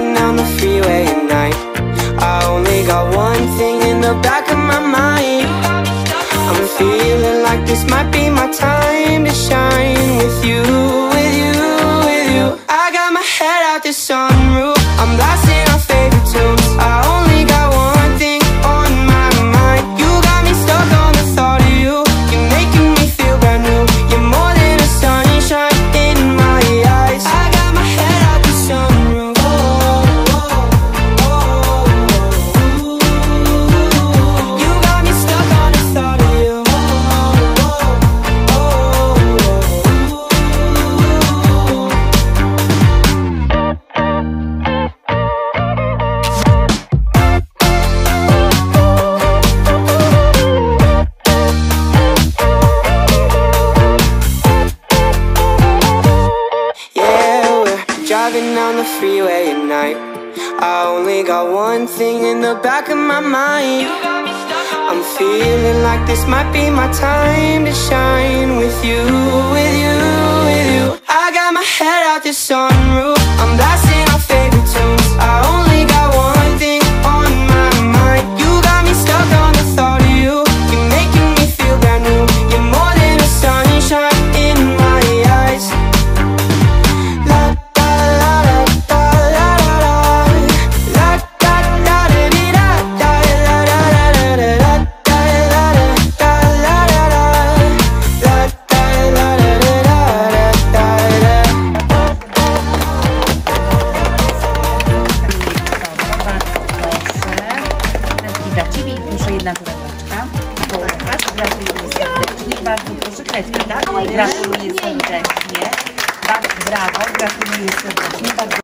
Driving down the freeway at night. I only got one thing in the back of my mind. I'm feeling like this might be my time to shine driving down the freeway at night. I only got one thing in the back of my mind. I'm feeling like this might be my time to shine with you, with you, with you. I got my head out the sunroof. Jedna torebeczka. Połapać. Gratuluję serdecznie. Bardzo proszę. Kredki, tak? Gratuluję serdecznie. Bardzo brawo. Gratuluję serdecznie. Bardzo